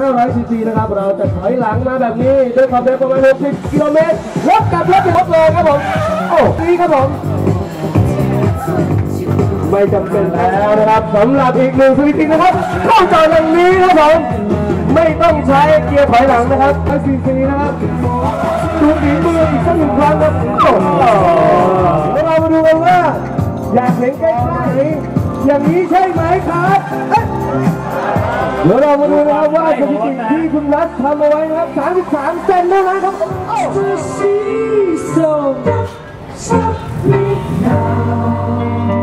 500ซีซีนะครับ เราจะถอยหลังมาแบบนี้ด้วยความเร็วประมาณ 60 กิโลเมตรรถกับรถจะลดเลยครับผม โอ้นี่ครับผม ไม่จำเป็นแล้วนะครับสำหรับอีกหนึ่งสถิตินะครับ เข้าจอดอย่างนี้ครับผม ไม่ต้องใช้เกียร์ถอยหลังนะครับ5ซีซีนะครับดูฝีมืออีกสักหนึ่งครั้งครับโอ้แล้วเรามาดูกันว่า อยากเห็นใกล้ๆอย่างนี้ใช่ไหมครับ เอ๊ะ เดี๋ยวเรามาดูนะครับว่าสถิติที่คุณรัฐทำเอาไว้นะครับ 33 เซนเท่านั้นครับโอ้ So stop me now.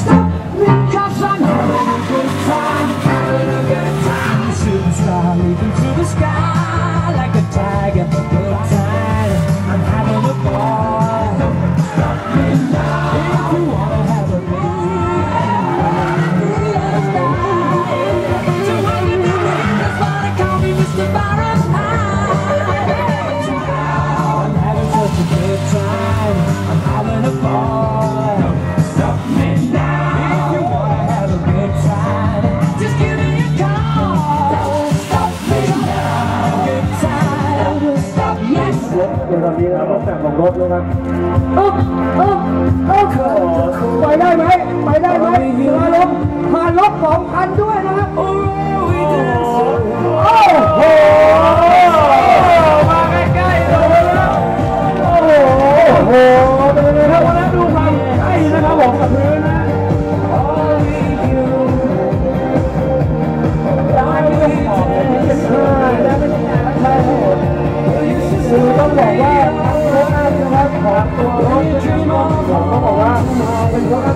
Stop me 'cause I'm having a good time, having a good time. Shooting star leaping อนนี้นะครับรถแต่งของรถนะครับ Oh, oh, oh, ไปได้ไหมไปได้ไหมเรือลมผ่านรถสองคันด้วยนะครับ oh. ต้องบอกว่าบของตัวรถของต้องบอกว่าเป็นรถ